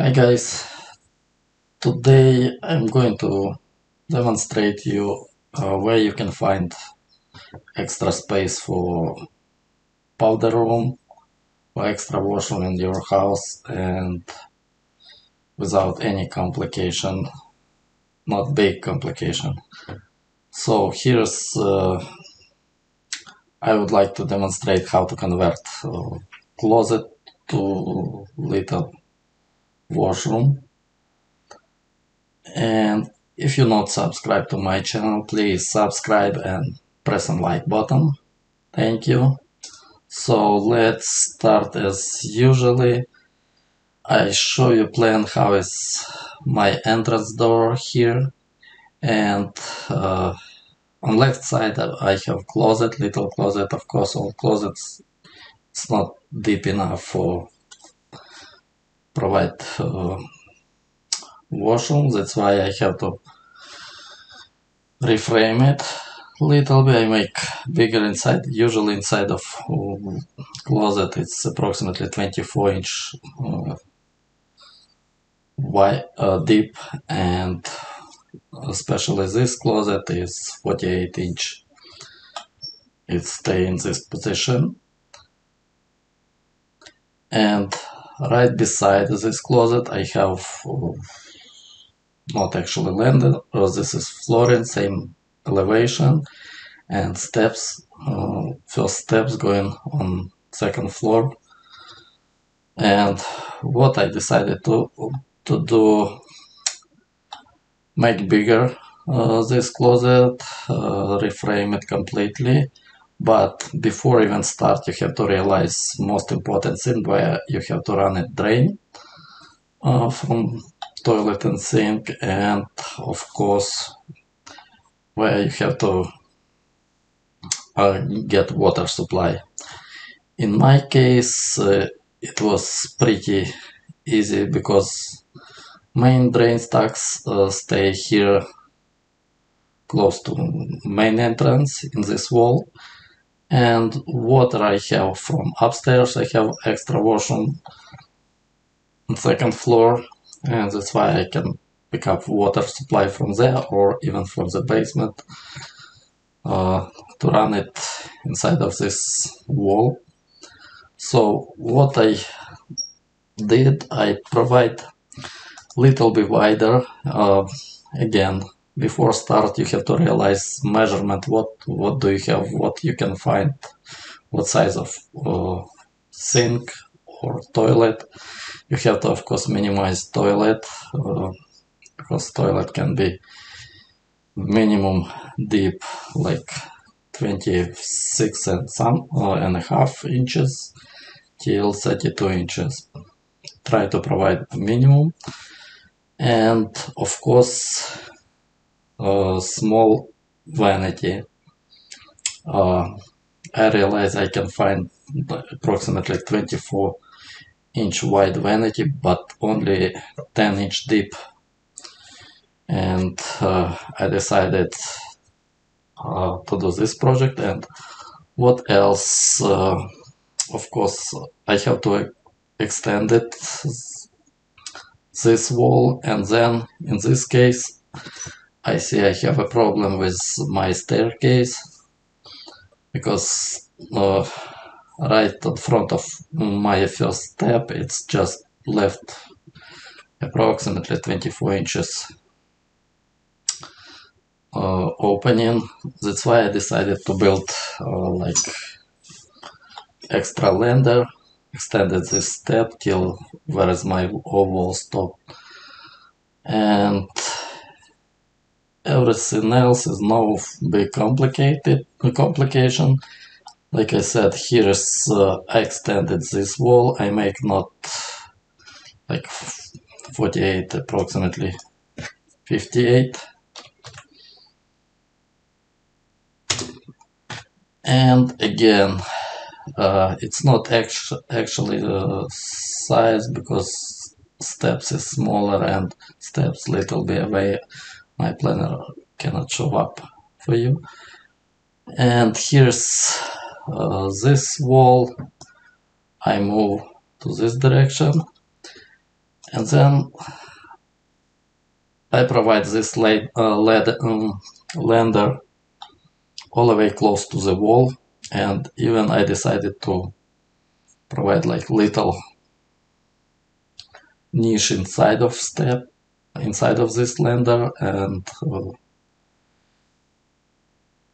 Hi guys, today I'm going to demonstrate you uh, where you can find extra space for powder room or extra washroom in your house and without any complication, not big complication. So here's, uh, I would like to demonstrate how to convert uh, closet to little washroom. And if you're not subscribed to my channel please subscribe and press on like button. Thank you. So let's start as usually. I show you plan how is my entrance door here. And uh, on left side I have closet little closet. Of course all closets it's not deep enough for provide uh, washroom. That's why I have to reframe it a little bit. I make bigger inside usually inside of uh, closet. It's approximately 24 inch uh, wide uh, deep. And especially this closet is 48 inch. It stay in this position. And right beside this closet I have uh, not actually landed uh, this is flooring same elevation and steps uh, first steps going on second floor. And what I decided to to do make bigger uh, this closet uh, reframe it completely but before even start you have to realize most important thing where you have to run a drain uh, from toilet and sink and of course where you have to uh, get water supply. In my case uh, it was pretty easy because main drain stacks uh, stay here close to main entrance in this wall and water I have from upstairs. I have extra washroom on second floor and that's why I can pick up water supply from there or even from the basement uh, to run it inside of this wall. So what I did I provide little bit wider uh, again before start you have to realize measurement. What what do you have? What you can find? What size of uh, sink or toilet? You have to of course minimize toilet uh, because toilet can be minimum deep like 26 and some uh, and a half inches till 32 inches. Try to provide minimum. And of course uh, small vanity. Uh, I realize I can find approximately 24 inch wide vanity but only 10 inch deep and uh, I decided uh, to do this project and what else uh, of course I have to extend it this wall and then in this case I see I have a problem with my staircase because uh, right in front of my first step it's just left approximately 24 inches uh, opening. That's why I decided to build uh, like extra lander extended this step till where is my wall stop. And everything else is no big complicated complication. Like I said here is uh, I extended this wall. I make not like 48 approximately 58 and again uh, it's not actu actually the size because steps is smaller and steps little bit away my planner cannot show up for you. And here's uh, this wall. I move to this direction. And then I provide this led, uh, um, lander all the way close to the wall. And even I decided to provide like little niche inside of step inside of this lander and uh,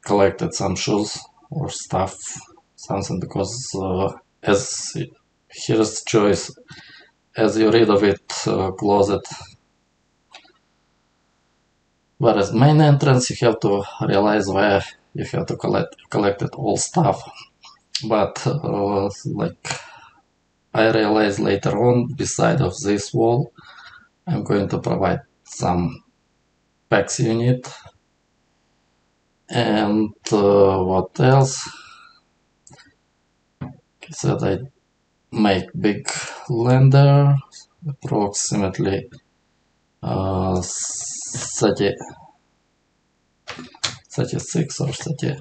collected some shoes or stuff something because uh, as here's choice. As you read of it uh, closet whereas main entrance you have to realize where you have to collect collected all stuff. But uh, like I realized later on beside of this wall I'm going to provide some PAX unit. And uh, what else? Said I make big lander approximately uh, 30 36 or 30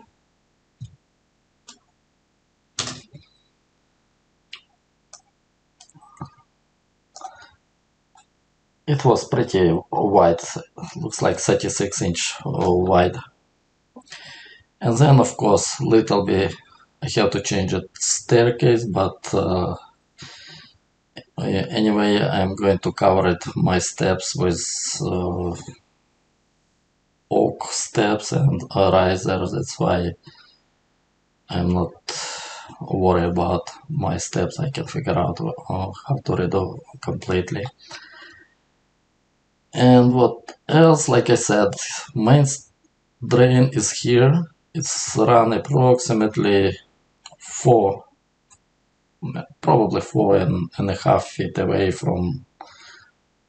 it was pretty wide looks like 36 inch wide. And then of course little bit I have to change it staircase but uh, anyway I'm going to cover it my steps with uh, oak steps and a riser that's why I'm not worried about my steps. I can figure out uh, how to redo completely and what else? Like I said main drain is here. It's run approximately four probably four and, and a half feet away from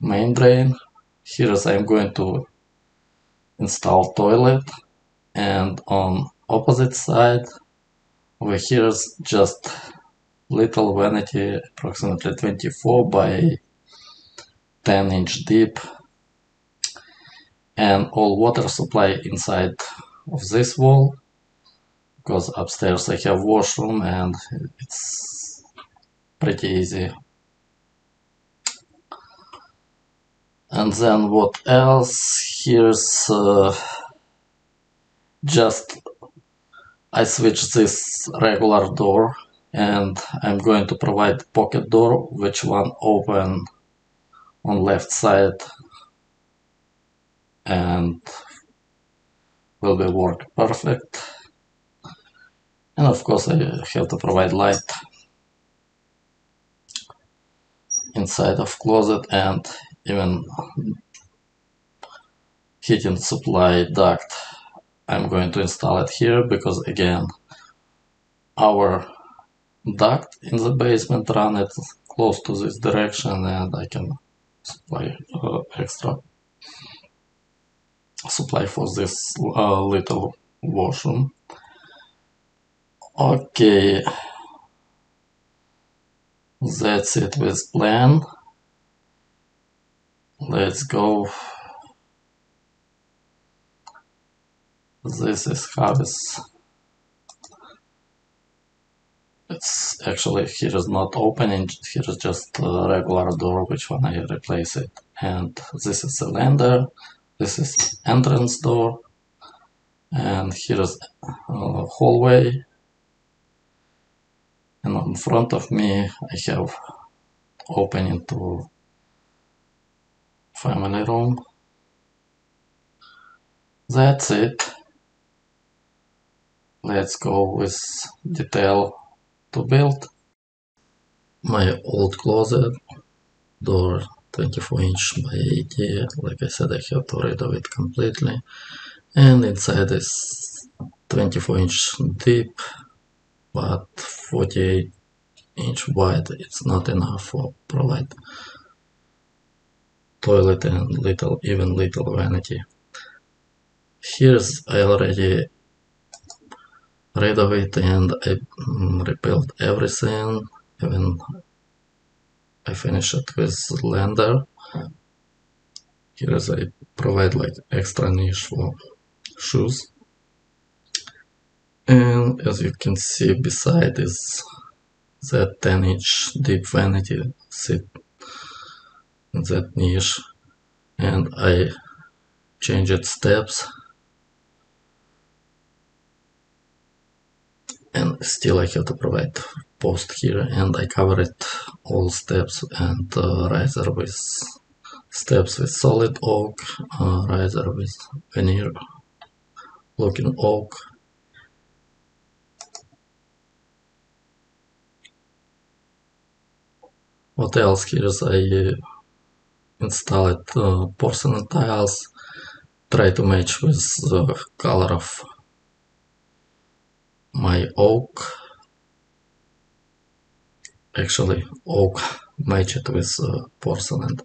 main drain. Here I'm going to install toilet. And on opposite side over here is just little vanity approximately 24 by 10 inch deep and all water supply inside of this wall because upstairs I have washroom and it's pretty easy. And then what else? Here's uh, just I switch this regular door and I'm going to provide pocket door which one open on left side and will be work perfect. And of course I have to provide light inside of closet and even heating supply duct I'm going to install it here because again our duct in the basement run it close to this direction and I can supply uh, extra supply for this uh, little washroom. Okay, that's it with plan. Let's go. This is it's. It's actually here is not opening. Here is just a regular door, which one I replace it, and this is the lander this is entrance door and here's a hallway. And in front of me I have opening to family room. That's it. Let's go with detail to build my old closet door 24 inch by 80 like I said I have to rid of it completely. And inside is 24 inch deep but 48 inch wide it's not enough for provide toilet and little even little vanity. Here's I already rid of it and I mm, rebuilt everything even I finish it with lander. Here I provide like extra niche for shoes. And as you can see beside is that 10 inch deep vanity sit in that niche and I change changed steps and still I have to provide post here and I covered all steps and uh, riser with steps with solid oak, uh, riser with veneer looking oak. What else here is I installed uh, porcelain tiles try to match with the color of my oak actually oak matched with uh, porcelain.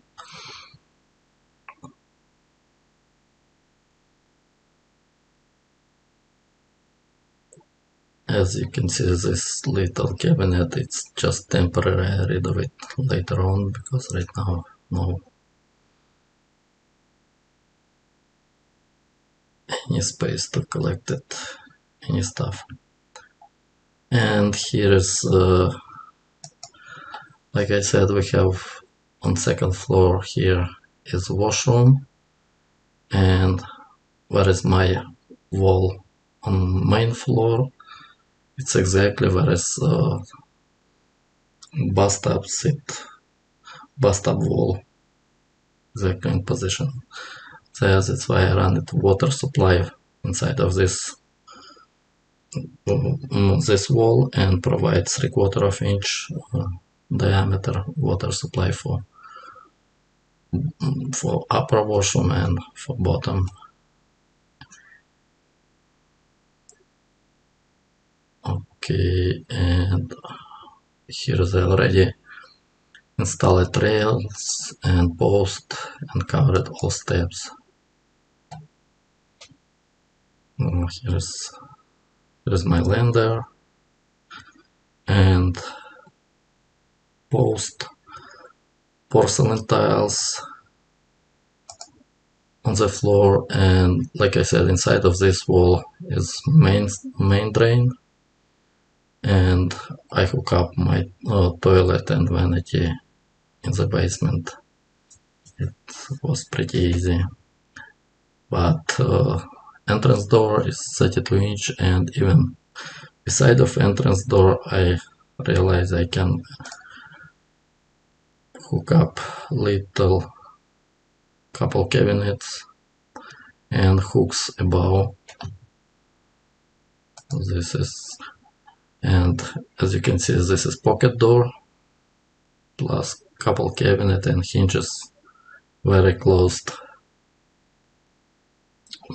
As you can see this little cabinet it's just temporary I rid of it later on because right now no any space to collect it any stuff and here is uh, like I said we have on second floor here is washroom. And where is my wall? On main floor it's exactly where is uh, bathtub sit bathtub wall. Exactly in position. There that's why I run it water supply inside of this Mm, this wall and provide three quarter of inch uh, diameter water supply for mm, for upper washroom and for bottom. Okay and here's already installed rails and post and covered all steps. Mm, here's here's my lander and post porcelain tiles on the floor. And like I said inside of this wall is main main drain. And I hook up my uh, toilet and vanity in the basement. It was pretty easy. But uh, entrance door is 32 inch and even beside of entrance door I realize I can hook up little couple cabinets and hooks above. This is and as you can see this is pocket door plus couple cabinet and hinges very closed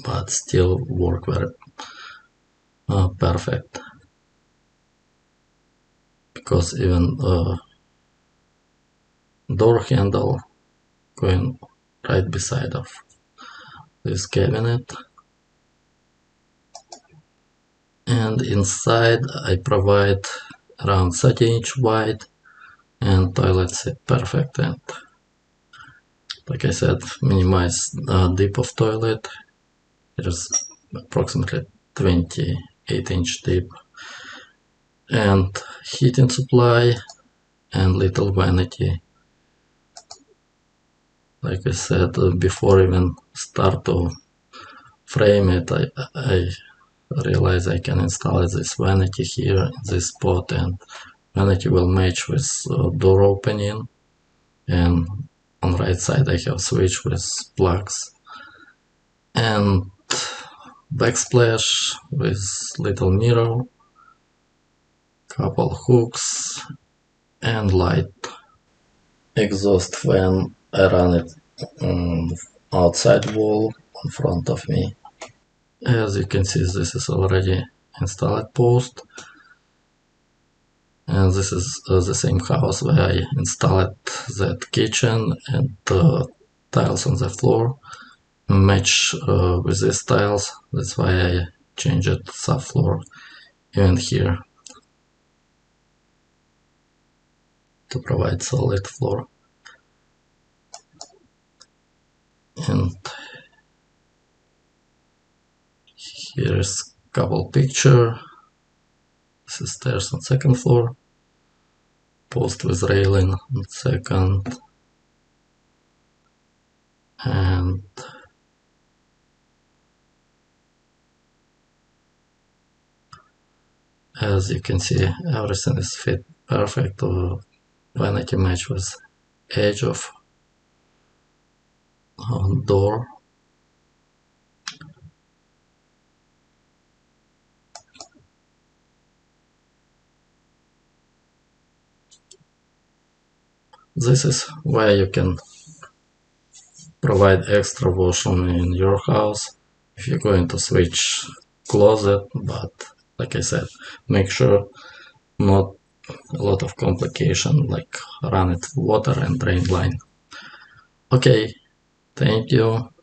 but still work very uh, perfect. Because even uh, door handle going right beside of this cabinet. And inside I provide around 30 inch wide and toilet seat perfect. And like I said minimize uh, deep of toilet it is approximately 28 inch deep. And heating supply and little vanity. Like I said uh, before even start to frame it I, I realize I can install this vanity here in this spot and vanity will match with uh, door opening. And on right side I have switch with plugs. And backsplash with little mirror couple hooks and light exhaust fan I run it on outside wall in front of me. As you can see this is already installed post. And this is uh, the same house where I installed that kitchen and uh, tiles on the floor match uh, with these tiles that's why I changed subfloor even here to provide solid floor. And here's couple picture. This is stairs on second floor. Post with railing on second. And as you can see everything is fit perfect to vanity match with edge of um, door. This is where you can provide extra washroom in your house. If you're going to switch closet but like I said make sure not a lot of complication like run it water and drain line. Okay thank you